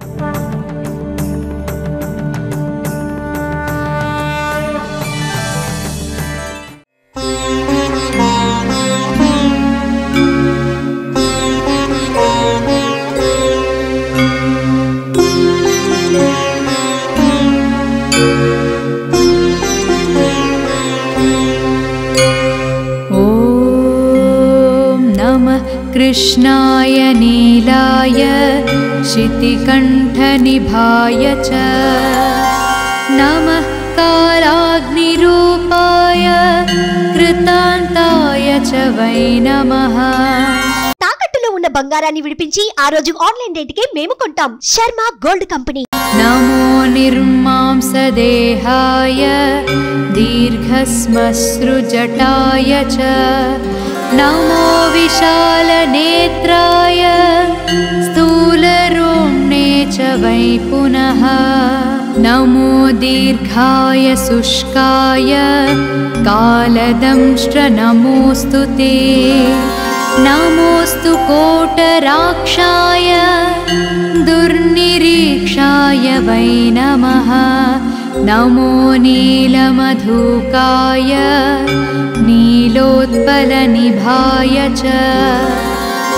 ॐ शितिकण्ठनिभाय च नमः कालाग्निरूपाय कृतान्ताय च वै नमः తాకట్టులో ఉన్న బంగారాన్ని విడిపించి ఆ రోజు ఆన్లైన్ రేటుకే మేము కొంటాం శర్మ గోల్డ్ కంపెనీ नमो निर्मांसदेहाय दीर्घस्मश्रुजटाय च नमो विशालनेत्राय स्थूलरोम्णे च वै पुनः। नमो दीर्घाय शुष्काय। कालदंष्ट्र नमोऽस्तु ते। नमोऽस्तु कोटराक्षाय। दुर्निरीक्षाय वै नमः। नमो नीलमधुकाय। नीलोत्पलनिभाय च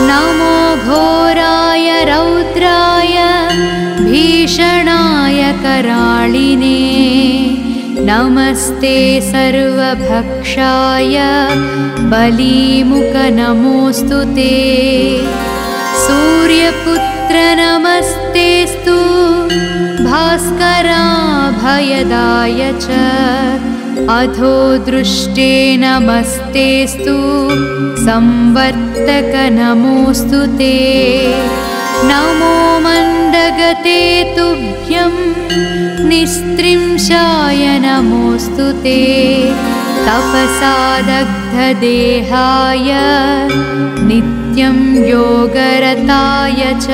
नमो घोराय रौद्राय भीषणाय कराळिने। नमस्ते सर्वभक्षाय बलीमुखनमोऽस्तु ते। सूर्यपुत्र नमस्तेस्तु भास्कराभयदाय च अधो दृष्टे नमस्तेस्तु संवर्तक नमोऽस्तु ते। नमो मन्दगते तुभ्यं निस्त्रिंशाय नमोऽस्तु ते। तपसादग्धदेहाय नित्यं योगरताय च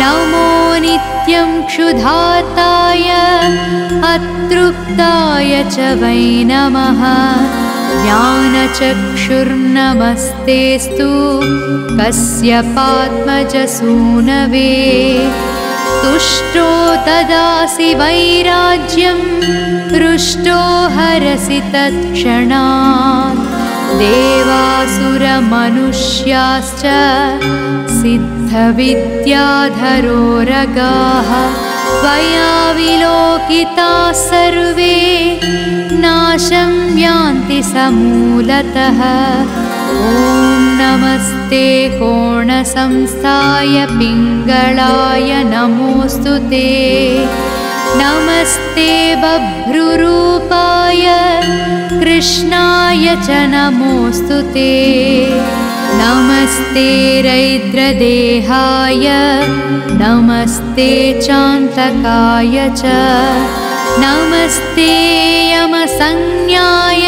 नमो नित्यं क्षुधाताय अतृप्ताय च वै नमः। ज्ञानचक्षुर्नमस्तेस्तु कस्य पात्मजसूनवे। तुष्टो ददासि वैराज्यं हृष्टो हरसि तत्क्षणात्। देवासुरमनुष्याश्च सिद्धविद्याधरोरगाः त्वया विलोकिताः सर्वे नाशं यान्ति समूलतः। ॐ नमस्ते कोणसंस्थाय पिङ्गळाय नमोऽस्तु ते। नमस्ते बभ्रुरूपाय कृष्णाय च नमोऽस्तु ते। नमस्ते रैद्रदेहाय। नमस्ते चान्तकाय च। नमस्ते यमसंज्ञाय।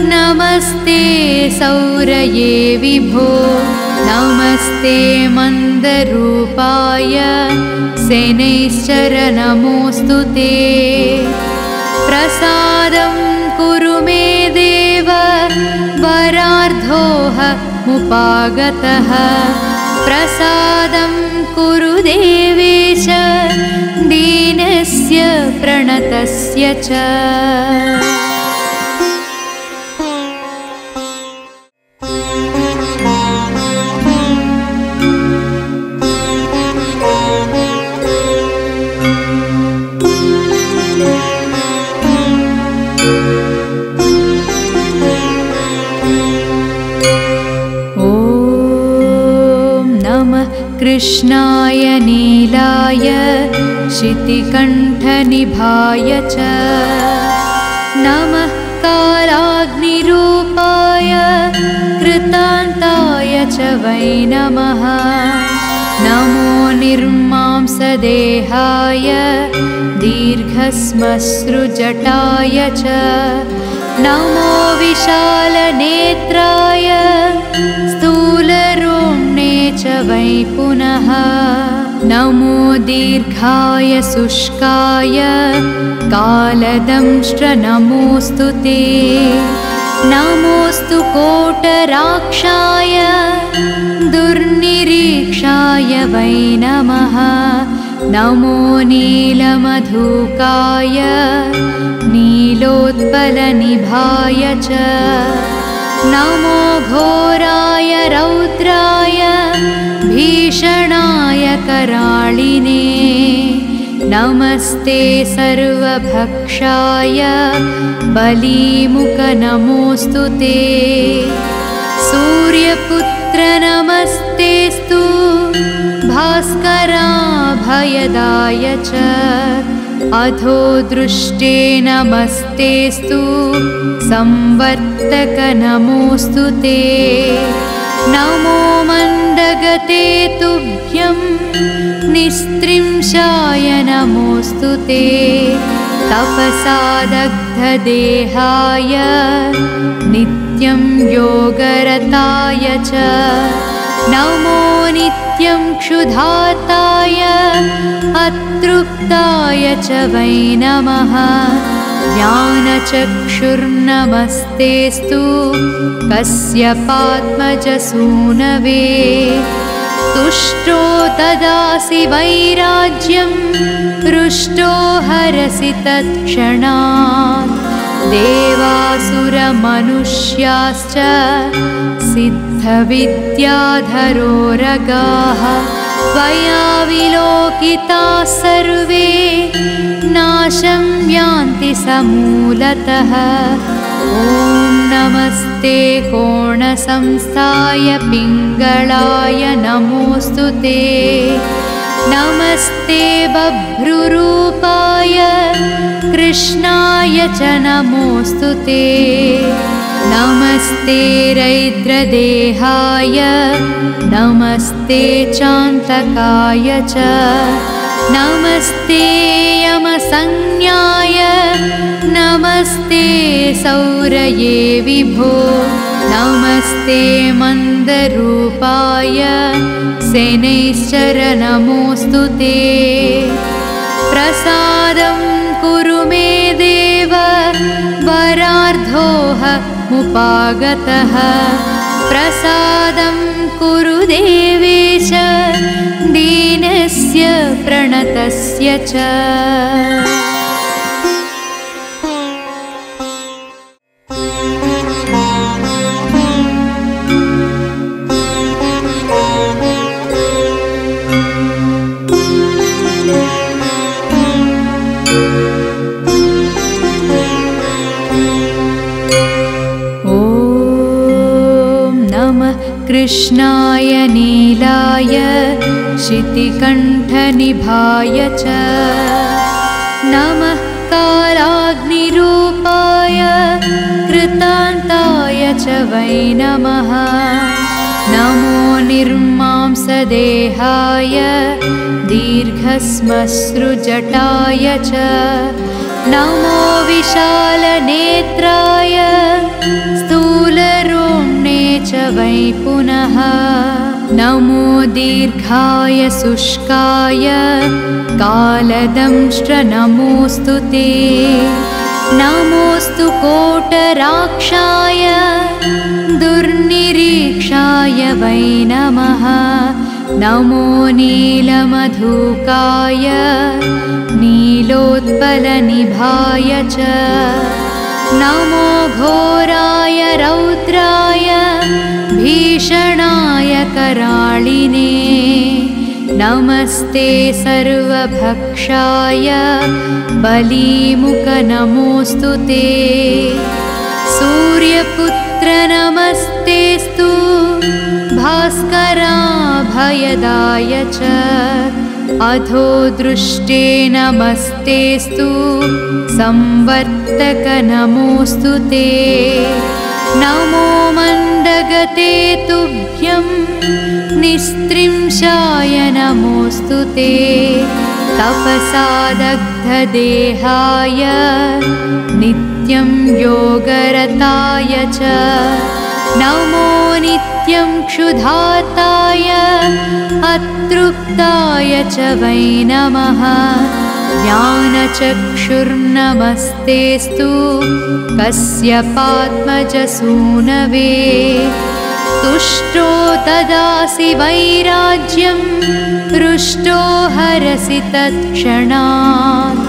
नमस्ते सौरये विभो। नमस्ते मन्दरूपाय। सेनैश्चर नमोऽस्तु ते। प्रसादं मुपागतः प्रसादं कुरु देवेश दीनस्य प्रणतस्य च कृष्णाय नीलाय शितिकण्ठनिभाय च नमः कालाग्निरूपाय कृतान्ताय च वै नमः। नमो निर्मांसदेहाय दीर्घस्मश्रुजटाय च नमो विशालनेत्राय स्थूलरोम्णे च वै पुनः। नमो दीर्घाय शुष्काय। कालदंष्ट्र नमोऽस्तु ते। नमोऽस्तु कोटराक्षाय। दुर्निरीक्षाय वै नमः। नमो नीलमधुकाय। नीलोत्पलनिभाय च नमो घोराय रौद्राय भीषणाय कराळिने नमस्ते सर्वभक्षाय बलीमुखनमोऽस्तु ते। सूर्यपुत्र नमस्तेस्तु भास्कराभयदाय च अधो दृष्टे नमस्तेस्तु संवर्तक नमोऽस्तु ते। नमो मन्दगते तुभ्यं निस्त्रिंशाय नमोऽस्तु ते। तपसादग्धदेहाय नित्यं योगरताय च नमो नित्यं क्षुधाताय अतृप्ताय च वै नमः। ज्ञानचक्षुर्नमस्तेस्तु कस्य पात्मजसूनवे। तुष्टो ददासि वैराज्यं पृष्टो हरसि तत्क्षणात् देवासुरमनुष्याश्च सिद्धविद्याधरोरगाः त्वया विलोकिताः सर्वे नाशं यान्ति समूलतः। ॐ नमस्ते कोणसंस्थाय पिङ्गळाय नमोऽस्तु ते नमस्ते बभ्रुरूपाय कृष्णाय च नमोऽस्तु ते। नमस्ते रैद्रदेहाय नमस्ते चान्तकाय च। नमस्ते यमसंज्ञाय नमस्ते सौरये विभो नमस्ते मन्दरूपाय सेनैश्चर नमोऽस्तु ते। प्रसादं कुरु मे देव मुपागतः प्रसादं कुरु देवेश दीनस्य प्रणतस्य च कृष्णाय नीलाय शितिकण्ठनिभाय च नमः कालाग्निरूपाय कृतान्ताय च वै नमः। नमो निर्मांसदेहाय दीर्घस्मश्रुजटाय च नमो विशालनेत्राय स्थूलरोम्णे च वै पुनः। नमो दीर्घाय शुष्काय। कालदंष्ट्र नमोऽस्तु ते। नमोऽस्तु कोटराक्षाय। दुर्निरीक्षाय वै नमः। नमो नीलमधुकाय। नीलोत्पलनिभाय च नमो घोराय रौद्राय भीषणाय कराळिने नमस्ते सर्वभक्षाय बलीमुखनमोऽस्तु ते। सूर्यपुत्र नमस्तेस्तु भास्कराभयदाय च अधो दृष्टे नमस्तेस्तु संवर्तक नमोऽस्तु ते। नमो मन्दगते तुभ्यं निस्त्रिंशाय नमोऽस्तु ते। तपसादग्धदेहाय नित्यं योगरताय च। नमो नित्यं क्षुधाताय अतृप्ताय च वै नमः। ज्ञानचक्षुर्नमस्तेस्तु कस्य पात्मजसूनवे। तुष्टो ददासि वैराज्यं पृष्टो हरसि तत्क्षणात्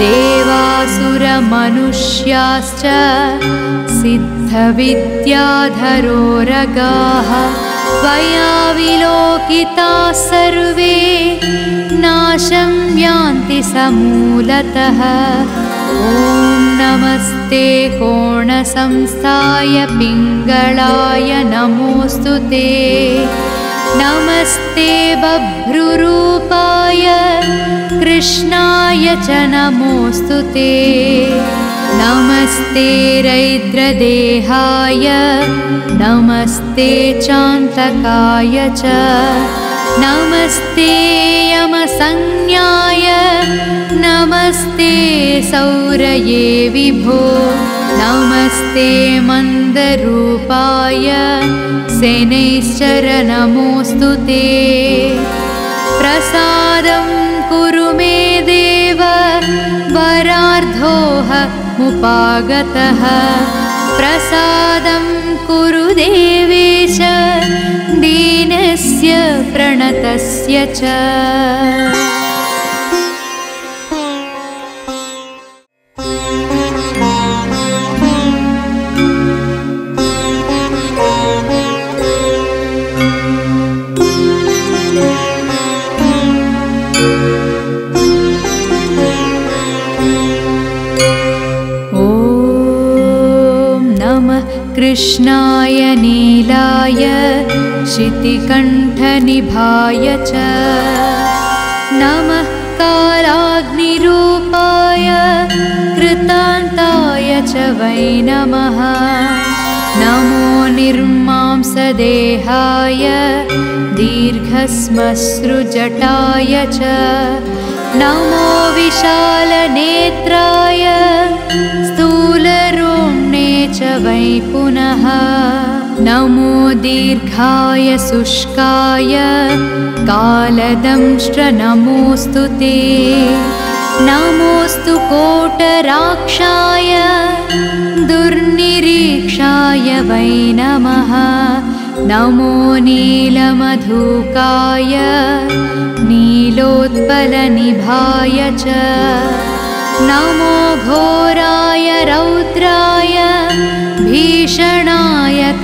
देवासुरमनुष्याश्च सिद्धविद्याधरोरगाः त्वया विलोकिताः सर्वे नाशं यान्ति समूलतः। ॐ नमस्ते कोणसंस्थाय पिङ्गळाय नमोऽस्तु ते। नमस्ते बभ्रुरूपाय कृष्णाय च नमोऽस्तु ते। नमस्ते रैद्रदेहाय। नमस्ते चान्तकाय च। नमस्ते यमसंज्ञाय। नमस्ते सौरये विभो। नमस्ते मन्दरूपाय। सेनैश्चर नमोऽस्तु ते। प्रसादं कुरु मे मुपागतः। प्रसादं कुरु देवेश दीनस्य प्रणतस्य च कृष्णाय नीलाय शितिकण्ठनिभाय च नमः कालाग्निरूपाय कृतान्ताय च वै नमः। नमो निर्मांसदेहाय दीर्घस्मश्रुजटाय च नमो विशालनेत्राय स्थूलरोम्णे च वै पुनः। नमो दीर्घाय शुष्काय। कालदंष्ट्र नमोऽस्तु ते। नमोऽस्तु कोटराक्षाय। दुर्निरीक्षाय वै नमः। नमो नीलमधुकाय। नीलोत्पलनिभाय च। नमो घोराय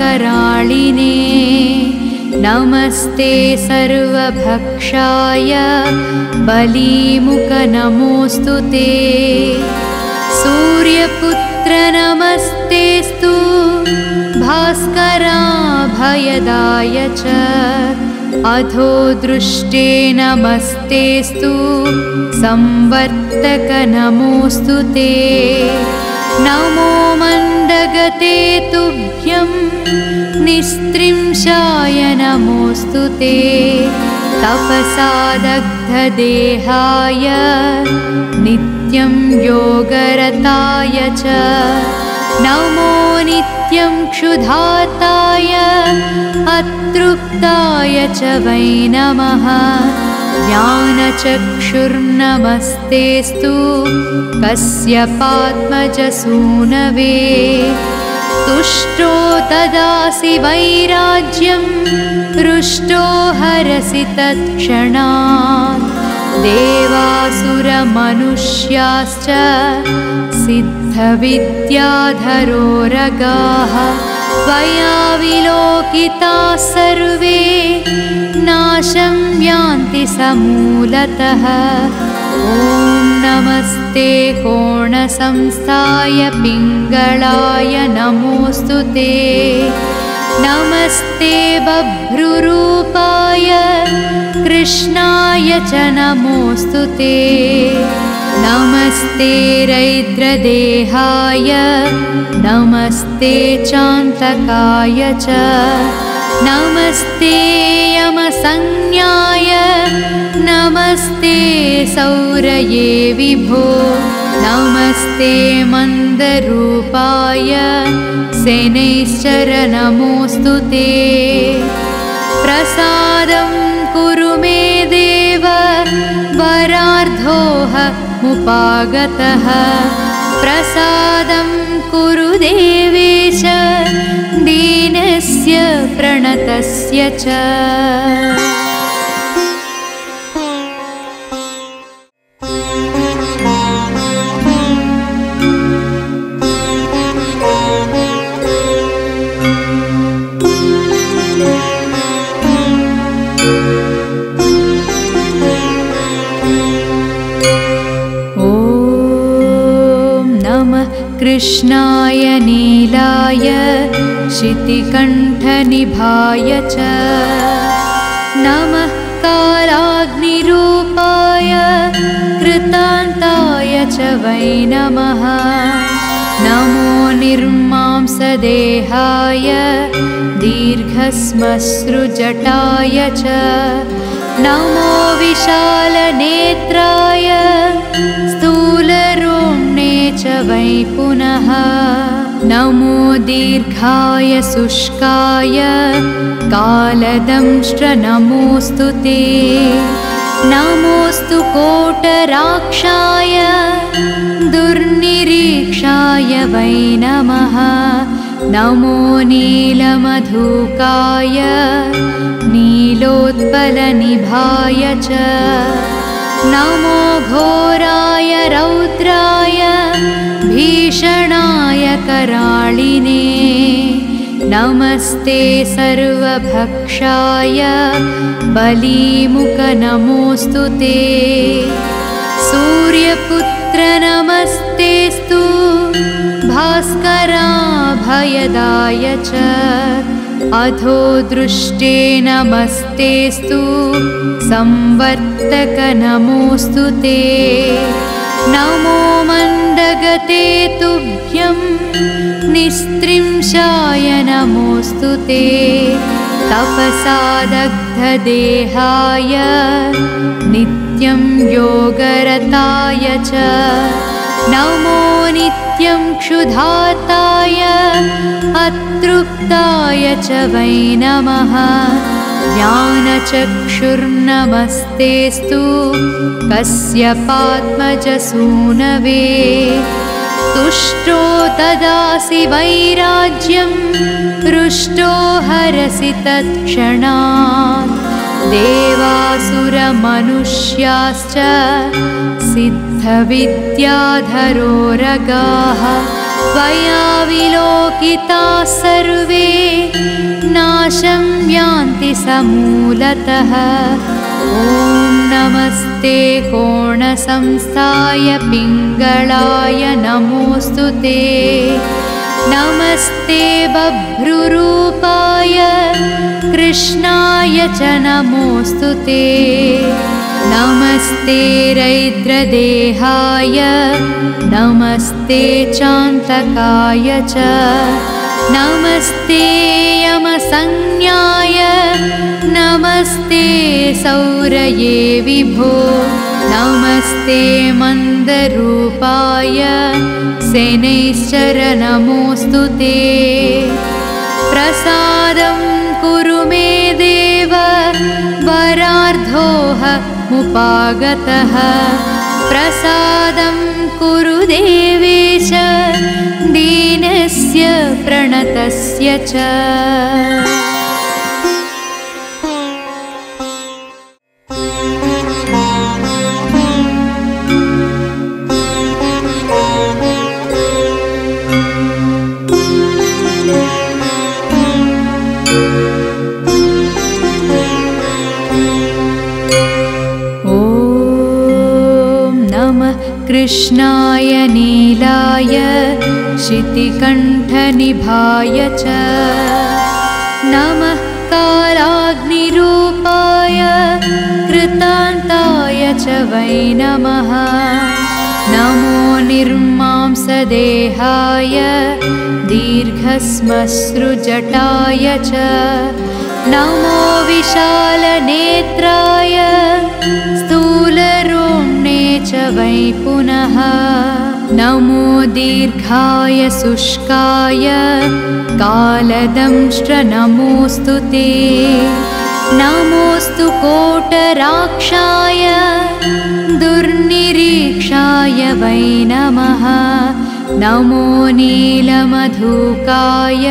कराळिने नमस्ते सर्वभक्षाय बलीमुख नमोऽस्तु ते। सूर्यपुत्र नमस्तेस्तु भास्कराभयदाय च। अधो दृष्टे नमस्तेस्तु संवर्तक नमोऽस्तु ते। नमो मन्दगते तुभ्यं निस्त्रिंशाय नमोऽस्तु ते। तपसादग्धदेहाय नित्यं योगरताय च। नमो नित्यं क्षुधाताय अतृप्ताय च वै नमः। ज्ञानचक्षुर्नमस्तेस्तु कस्य पात्मजसूनवे तुष्टो ददासि वैराज्यं पृष्टो हरसि तत्क्षणात्। देवासुरमनुष्याश्च सिद्धविद्याधरोरगाः त्वया विलोकिताः सर्वे नाशं यान्ति समूलतः ॐ नमस्ते कोणसंस्थाय पिङ्गळाय नमोऽस्तु ते। नमस्ते बभ्रुरूपाय कृष्णाय च नमोऽस्तु ते। नमस्ते रैद्रदेहाय नमस्ते चान्तकाय च। नमस्ते यमसंज्ञाय नमस्ते सौरये विभो। नमस्ते मन्दरूपाय। सेनैश्चर नमोऽस्तु ते। प्रसादं कुरु मे देव। वरार्धोह मुपागतः। प्रसादं कुरु देवेश प्रणतस्य च। कृष्णाय नीलाय शितिकण्ठनिभाय च नमः कालाग्निरूपाय कृतान्ताय च वै नमः। नमो निर्मांसदेहाय दीर्घस्मश्रुजटाय च नमो विशालनेत्राय स्थूलरोम्णे च वै पुनः। नमो दीर्घाय शुष्काय कालदंष्ट्र नमोऽस्तु ते। नमोऽस्तु कोटराक्षाय दुर्निरीक्षाय वै नमः। नमो नीलमधुकाय नीलोत्पलनिभाय च नमो घोराय रौद्राय भीषणाय कराळिने नमस्ते सर्वभक्षाय बलीमुखनमोऽस्तु ते। सूर्यपुत्र नमस्तेस्तु भास्कराभयदाय च अधो दृष्टे नमस्तेस्तु संवर्तक नमोऽस्तु ते। नमो मण्डगते तुभ्यं निस्त्रिंशाय नमोऽस्तु ते। तपसादग्धदेहाय नित्यं योगरताय च। नमो नित्यं क्षुधाताय अतृप्ताय च वै नमः। ज्ञानचक्षुर्नमस्तेस्तु कस्य पात्मजसूनवे। तुष्टो ददासि वैराज्यं हृष्टो हरसि तत्क्षणात् देवासुरमनुष्याश्च सिद्धविद्याधरोरगाः त्वया विलोकिताः सर्वे नाशं यान्ति समूलतः। ॐ नमस्ते कोणसंस्थाय पिङ्गळाय नमोऽस्तु ते। नमस्ते बभ्रुरूपाय कृष्णाय च नमोऽस्तु ते। नमस्ते रैद्रदेहाय। नमस्ते चान्तकाय च। नमस्ते यमसंज्ञाय। नमस्ते सौरये विभो। नमस्ते मन्दरूपाय। सेनैश्चर नमोऽस्तु ते। प्रसादं कुरु मे देव वरार्धोह मुपागतः। प्रसादं कुरु देवेश दीनस्य प्रणतस्य च कृष्णाय नीलाय शितिकण्ठनिभाय च नमः कालाग्निरूपाय कृतान्ताय च वै नमः। नमो निर्मांसदेहाय दीर्घस्मश्रुजटाय च नमो विशालनेत्राय स्थूलरोम्णे च वै पुनः। नमो दीर्घाय शुष्काय। कालदंष्ट्र नमोऽस्तु ते। नमोऽस्तु कोटराक्षाय। दुर्निरीक्षाय वै नमः। नमो नीलमधुकाय।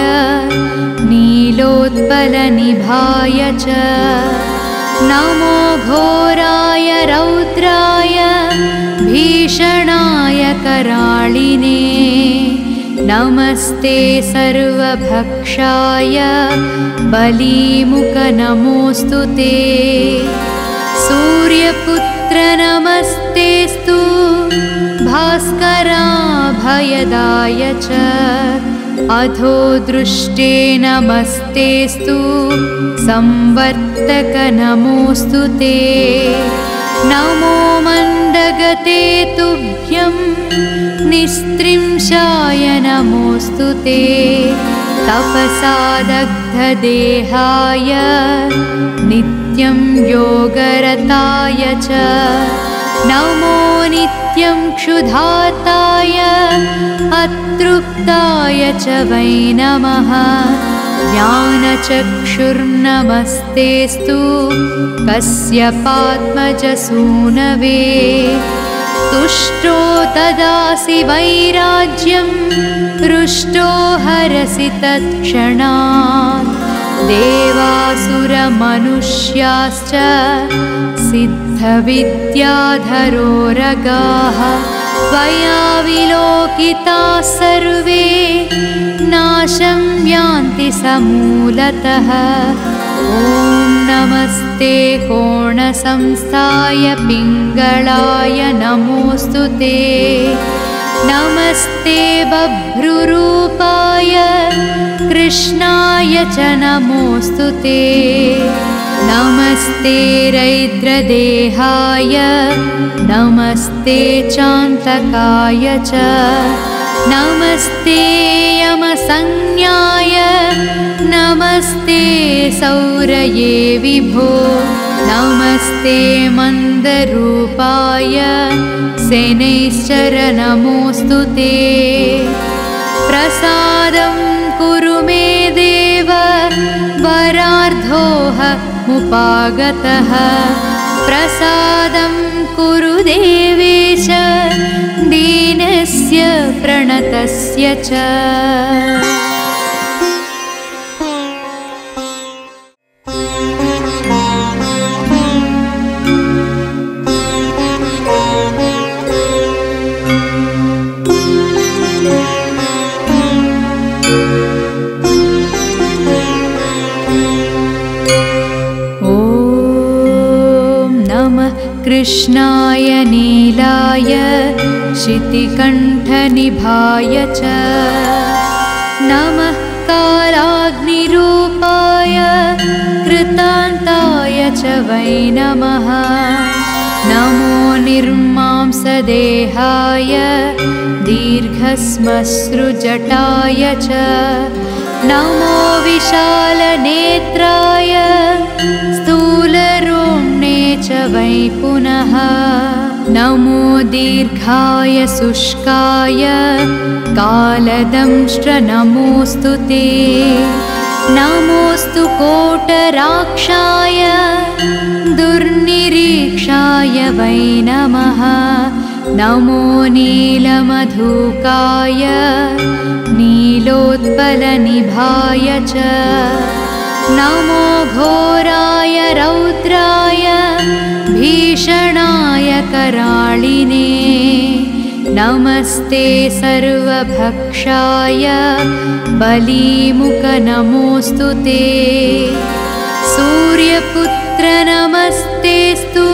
नीलोत्पलनिभाय च नमो घोराय रौद्राय भीषणाय कराळिने। नमस्ते सर्वभक्षाय बलीमुखनमोऽस्तु ते। सूर्यपुत्र नमस्तेस्तु भास्कराभयदाय च अधो दृष्टे नमस्तेस्तु संवर्तक नमोऽस्तु ते। नमो मन्दगते तुभ्यं निस्त्रिंशाय नमोऽस्तु ते। तपसादग्धदेहाय नित्यं योगरताय च नमो नित्यं क्षुधाताय अतृप्ताय च वै नमः। ज्ञानचक्षुर्नमस्तेस्तु कस्य पात्मजसूनवे। तुष्टो ददासि वैराज्यं हृष्टो हरसि तत्क्षणात् देवासुरमनुष्याश्च सिद्धविद्याधरोरगाः त्वया विलोकिताः सर्वे नाशं यान्ति समूलतः। ॐ नमस्ते कोणसंस्थाय पिङ्गळाय नमोऽस्तु ते नमस्ते बभ्रुरूपाय कृष्णाय च नमोऽस्तु ते। नमस्ते रैद्रदेहाय नमस्ते चान्तकाय च। नमस्ते यमसंज्ञाय नमस्ते सौरये विभो नमस्ते मन्दरूपाय सेनैश्चर नमोऽस्तु ते। प्रसादं कुरु मे देव मुपागतः। प्रसादं कुरु देवेश दीनस्य प्रणतस्य च कृष्णाय नीलाय शितिकण्ठनिभाय च नमः कालाग्निरूपाय कृतान्ताय च वै नमः। नमो निर्मांसदेहाय दीर्घस्मश्रुजटाय च। नमो विशालनेत्राय स्थूलरोम्णे च वै पुनः। नमो दीर्घाय शुष्काय। कालदंष्ट्र नमोऽस्तु ते। नमोऽस्तु कोटराक्षाय। दुर्निरीक्षाय वै नमः। नमो नीलमधुकाय। नीलोत्पलनिभाय च नमो घोराय रौद्राय भीषणाय कराळिने नमस्ते सर्वभक्षाय बलीमुखनमोऽस्तु ते। सूर्यपुत्र नमस्तेस्तु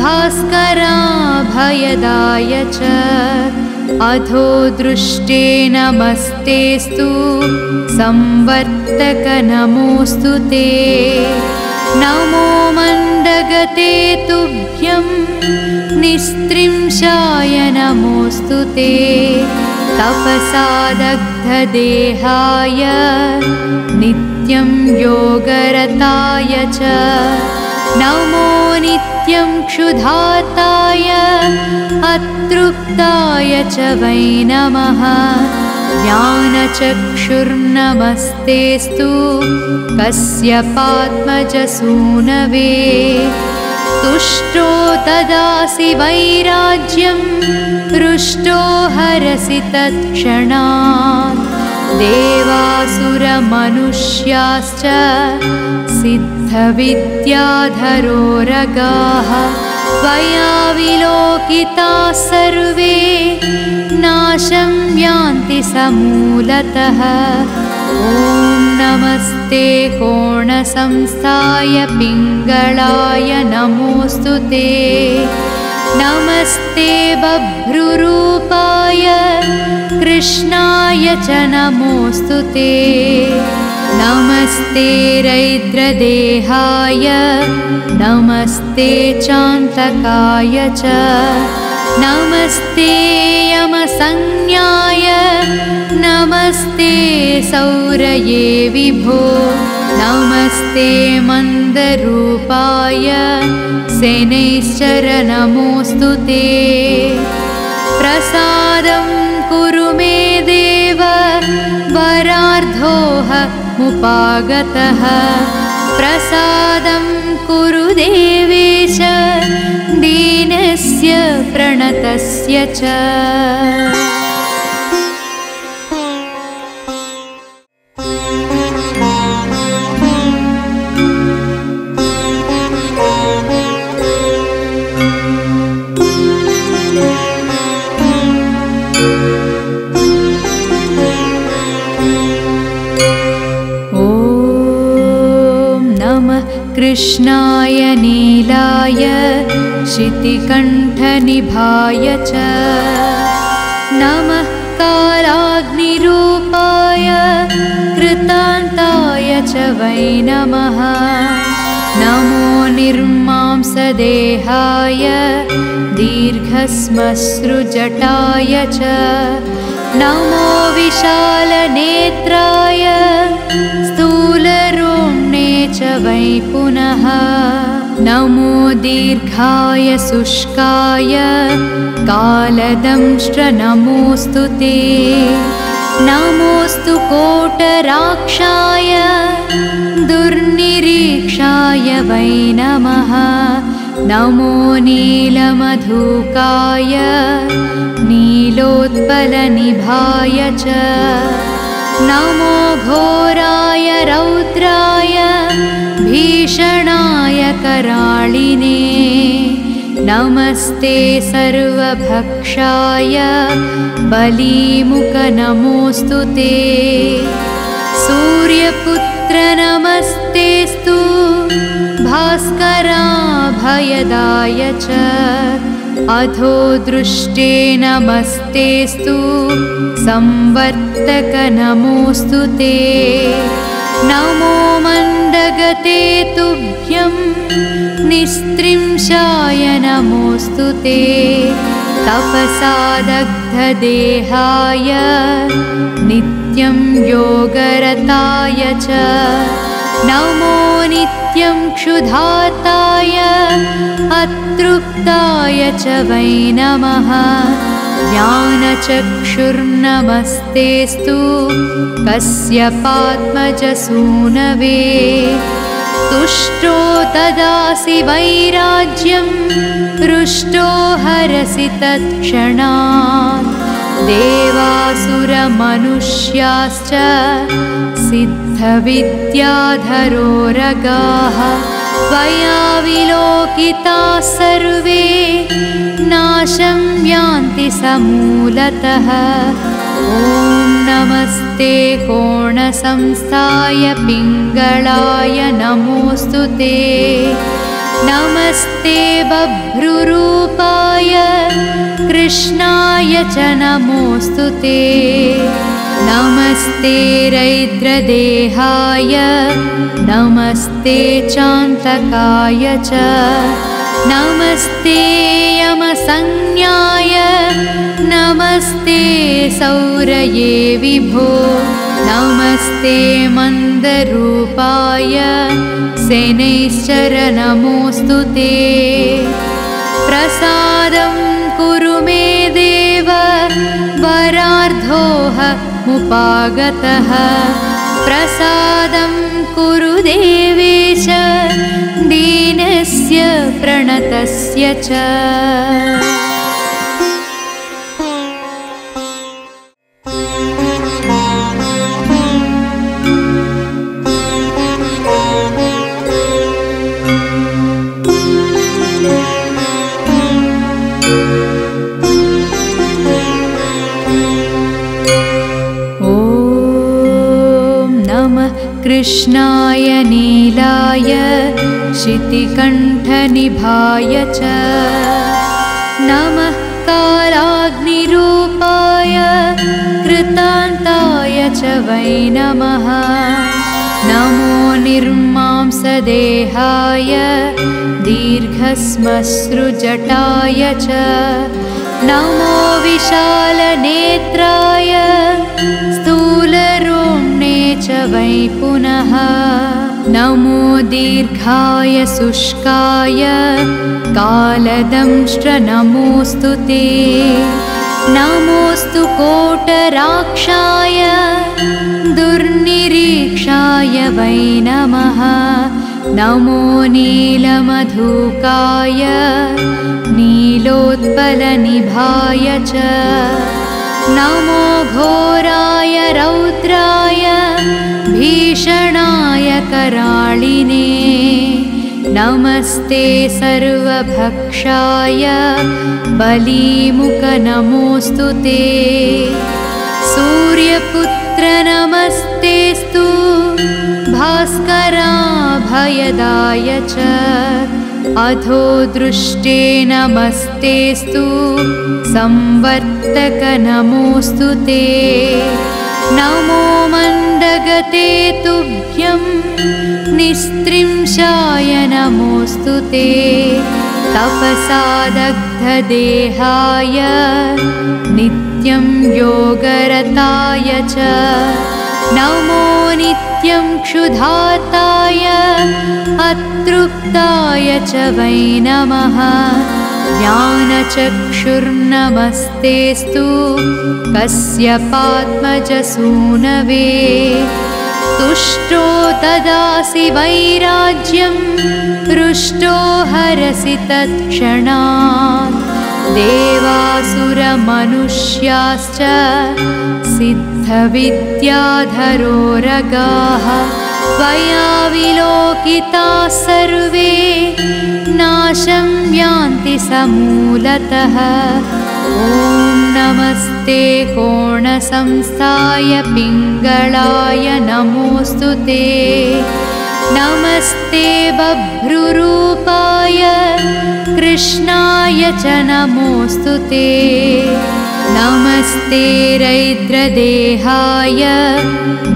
भास्कराभयदाय च अधो दृष्टे नमस्तेस्तु संवर्तक नमोऽस्तु ते। नमो मन्दगते तुभ्यं निस्त्रिंशाय नमोऽस्तु ते। तपसादग्धदेहाय नित्यं योगरताय च नमो नित्यं क्षुधाताय अतृप्ताय च वै नमः। ज्ञानचक्षुर्नमस्तेस्तु कस्य पात्मजसूनवे। तुष्टो ददासि वैराज्यं हृष्टो हरसि तत्क्षणात् देवासुरमनुष्याश्च सिद्धविद्याधरोरगाः त्वया विलोकिताः सर्वे नाशं यान्ति समूलतः। ॐ नमस्ते कोणसंस्थाय पिङ्गळाय नमोऽस्तु ते नमस्ते बभ्रुरूपाय कृष्णाय च नमोऽस्तु ते। नमस्ते रैद्रदेहाय नमस्ते चान्तकाय च। नमस्ते यमसंज्ञाय नमस्ते सौरये विभो नमस्ते मन्दरूपाय सेनैश्चर नमोऽस्तु ते। प्रसादं कुरु मे देव मुपागतः। प्रसादं कुरु देवेश दीनस्य प्रणतस्य च कृष्णाय नीलाय शितिकण्ठनिभाय च नमः कालाग्निरूपाय कृतान्ताय च वै नमः। नमो निर्मांसदेहाय दीर्घस्मश्रुजटाय च नमो विशालनेत्राय च वै पुनः। नमो दीर्घाय शुष्काय। कालदंष्ट्र नमोऽस्तु ते। नमोऽस्तु कोटराक्षाय। दुर्निरीक्षाय वै नमः। नमो नीलमधुकाय। नीलोत्पलनिभाय च नमो घोराय रौद्राय भीषणाय कराळिने नमस्ते सर्वभक्षाय बलीमुखनमोऽस्तु ते। सूर्यपुत्र नमस्तेस्तु भास्कराभयदाय च अधो दृष्टे नमस्तेस्तु संवर्तक नमोऽस्तु ते। नमो मन्दगते तुभ्यं निस्त्रिंशाय नमोऽस्तु ते। तपसादग्धदेहाय नित्यं योगरताय च। नमो नित्यं क्षुधाताय अतृप्ताय च वै नमः। ज्ञानचक्षुर्नमस्तेस्तु कस्य पात्मजसूनवे। तुष्टो ददासि वैराज्यं हृष्टो हरसि तत्क्षणात् देवासुरमनुष्याश्च सिद्धविद्याधरोरगाः त्वया विलोकिताः सर्वे नाशं यान्ति समूलतः। ॐ नमस्ते कोणसंस्थाय पिङ्गळाय नमोऽस्तु ते नमस्ते बभ्रुरूपाय कृष्णाय च नमोऽस्तु ते। नमस्ते रैद्रदेहाय नमस्ते चान्तकाय च। नमस्ते यमसंज्ञाय नमस्ते सौरये विभो नमस्ते मन्दरूपाय सेनैश्चर नमोऽस्तु ते। प्रसादं कुरु मे देव। वरार्धोह मुपागतः। प्रसादं कुरु देवेश। दीनस्य प्रणतस्य च कृष्णाय नीलाय शितिकण्ठनिभाय च नमः कालाग्निरूपाय कृतान्ताय च वै नमः। नमो निर्मांसदेहाय दीर्घस्मश्रुजटाय च नमो विशालनेत्राय स्थूलरोम्णे च वै पुनः। नमो दीर्घाय शुष्काय। कालदंष्ट्र नमोऽस्तु ते। नमोऽस्तु कोटराक्षाय। दुर्निरीक्षाय वै नमः। नमो नीलमधुकाय। नीलोत्पलनिभाय च नमो घोराय रौद्राय भीषणाय कराळिने। नमस्ते सर्वभक्षाय बलीमुखनमोऽस्तु ते। सूर्यपुत्र नमस्तेस्तु भास्कराभयदाय च अधो दृष्टे नमस्तेस्तु संवर्तक नमोऽस्तु ते। नमो मन्दगते तुभ्यं निस्त्रिंशाय नमोऽस्तु ते। तपसादग्धदेहाय नित्यं योगरताय च नमो नित्यं क्षुधाताय अतृप्ताय च वै नमः। ज्ञानचक्षुर्नमस्तेस्तु कस्य पात्मजसूनवे। तुष्टो ददासि वैराज्यं हृष्टो हरसि तत्क्षणात् देवासुरमनुष्याश्च सिद्धविद्याधरोरगाः त्वया विलोकिताः सर्वे नाशं यान्ति समूलतः। ॐ नमस्ते कोणसंस्थाय पिङ्गळाय नमोऽस्तु ते नमस्ते बभ्रुरूपाय कृष्णाय च नमोऽस्तु ते। नमस्ते रैद्रदेहाय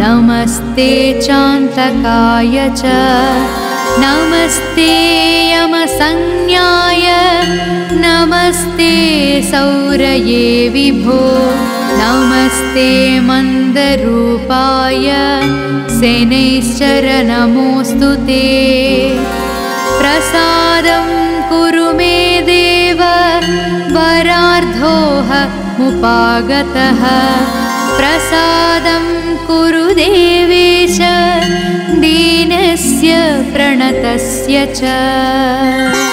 नमस्ते चान्तकाय च। नमस्ते यमसंज्ञाय नमस्ते सौरये विभो नमस्ते मन्दरूपाय सेनैश्चर नमोऽस्तु ते। प्रसादं कुरु मे देव वरार्धोह मुपागतः। प्रसादं कुरु देवेश दीनस्य प्रणतस्य च